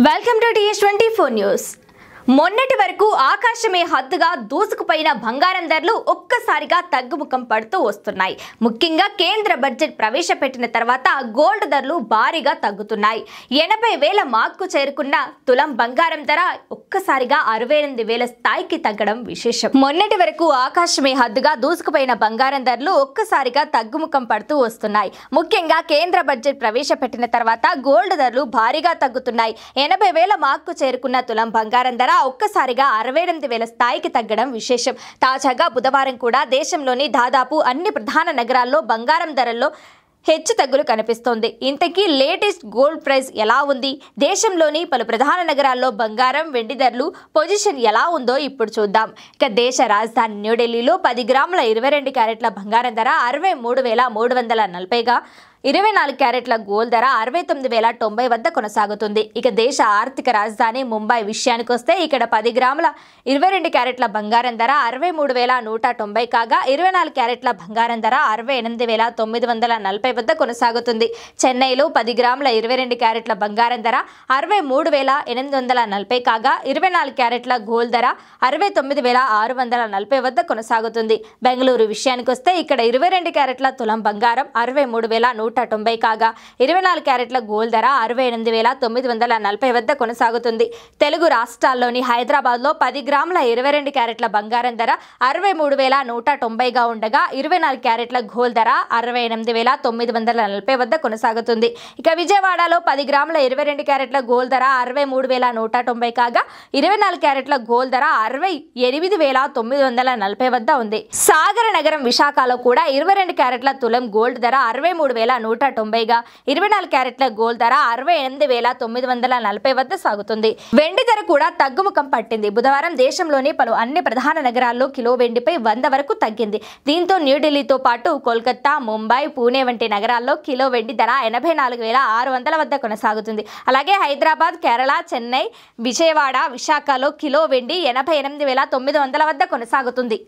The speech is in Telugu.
Welcome to TH24 News. మొన్నటి వరకు ఆకాశమే హద్దుగా దూసుకుపోయిన బంగారం ధరలు ఒక్కసారిగా తగ్గుముఖం పడుతూ వస్తున్నాయి. ముఖ్యంగా కేంద్ర బడ్జెట్ ప్రవేశపెట్టిన తర్వాత గోల్డ్ ధరలు భారీగా తగ్గుతున్నాయి. ఎనభై వేల మార్కు చేరుకున్న తులం బంగారం ధర ఒక్కసారిగా అరవై ఎనిమిది వేల స్థాయికి తగ్గడం విశేషం. మొన్నటి వరకు ఆకాశమే హద్దుగా దూసుకుపోయిన బంగారం ధరలు ఒక్కసారిగా తగ్గుముఖం పడుతూ వస్తున్నాయి. ముఖ్యంగా కేంద్ర బడ్జెట్ ప్రవేశపెట్టిన తర్వాత గోల్డ్ ధరలు భారీగా తగ్గుతున్నాయి. ఎనభై వేల మార్కు చేరుకున్న తులం బంగారం ధర ఒక్కసారిగా అరవై ఎనిమిది వేల స్థాయికి తగ్గడం విశేషం. తాజాగా బుధవారం కూడా దేశంలోని దాదాపు అన్ని ప్రధాన నగరాల్లో బంగారం ధరల్లో హెచ్చు తగ్గులు కనిపిస్తోంది. ఇంతకీ లేటెస్ట్ గోల్డ్ ప్రైస్ ఎలా ఉంది? దేశంలోని పలు ప్రధాన నగరాల్లో బంగారం వెండి ధరలు పొజిషన్ ఎలా ఉందో ఇప్పుడు చూద్దాం. ఇక దేశ రాజధాని న్యూఢిల్లీలో పది గ్రాముల ఇరవై రెండు క్యారెట్ల బంగారం ధర అరవై మూడు వేల మూడు వందల నలభైగా ఇరవై నాలుగు క్యారెట్ల గోల్డ్ ధర అరవై తొమ్మిది వేల తొంభై వద్ద కొనసాగుతుంది. ఇక దేశ ఆర్థిక రాజధాని ముంబై విషయానికి వస్తే ఇక్కడ పది గ్రాముల ఇరవై రెండు క్యారెట్ల బంగారం ధర అరవై మూడు వేల నూట తొంభై కాగా ఇరవై నాలుగు క్యారెట్ల బంగారం ధర అరవై ఎనిమిది వేల తొమ్మిది వందల నలభై వద్ద కొనసాగుతుంది. చెన్నైలో పది గ్రాముల ఇరవై రెండు క్యారెట్ల బంగారం ధర అరవై మూడు వేల ఎనిమిది వందల నలభై కాగా ఇరవై నాలుగు క్యారెట్ల గోల్డ్ ధర అరవై తొమ్మిది వేల ఆరు వందల నలభై వద్ద కొనసాగుతుంది. బెంగళూరు విషయానికి వస్తే ఇక్కడ ఇరవై రెండు క్యారెట్ల తులం బంగారం అరవై మూడు వేల నూట నూట తొంభై కాగా ఇరవై నాలుగు క్యారెట్ల గోల్డ్ ధర అరవై ఎనిమిది వేల తొమ్మిది వందల నలభై వద్ద కొనసాగుతుంది. తెలుగు రాష్ట్రాల్లోని హైదరాబాద్లో పది గ్రాముల ఇరవై రెండు క్యారెట్ల బంగారం ధర అరవై మూడు వేల నూట తొంభైగా ఉండగా ఇరవై నాలుగు క్యారెట్ల గోల్డ్ ధర అరవై ఎనిమిది వేల తొమ్మిది వందల నలభై వద్ద కొనసాగుతుంది. ఇక విజయవాడలో పది గ్రాముల ఇరవై రెండు క్యారెట్ల గోల్డ్ ధర అరవై మూడు వేల నూట తొంభై కాగా ఇరవై నాలుగు క్యారెట్ల గోల్డ్ ధర అరవై ఎనిమిది వేల తొమ్మిది వందల నలభై వద్ద ఉంది. సాగర నగరం విశాఖలో కూడా ఇరవై రెండు క్యారెట్ల తులం గోల్డ్ ధర అరవై మూడు వేల నూట తొంభైగా ఇరవై నాలుగు క్యారెట్ల గోల్డ్ ధర అరవై ఎనిమిది వేల తొమ్మిది వందల నలభై వద్ద సాగుతుంది. వెండి ధర కూడా తగ్గుముఖం పట్టింది. బుధవారం దేశంలోని పలు అన్ని ప్రధాన నగరాల్లో కిలో వెండిపై వంద వరకు తగ్గింది. దీంతో న్యూఢిల్లీతో పాటు కోల్కతా ముంబై పూణే వంటి నగరాల్లో కిలో వెండి ధర ఎనభై నాలుగు వేల ఆరు వందల వద్ద కొనసాగుతుంది. అలాగే హైదరాబాద్ కేరళ చెన్నై విజయవాడ విశాఖలో కిలో వెండి ఎనభై ఎనిమిది వేల తొమ్మిది వందల వద్ద కొనసాగుతుంది.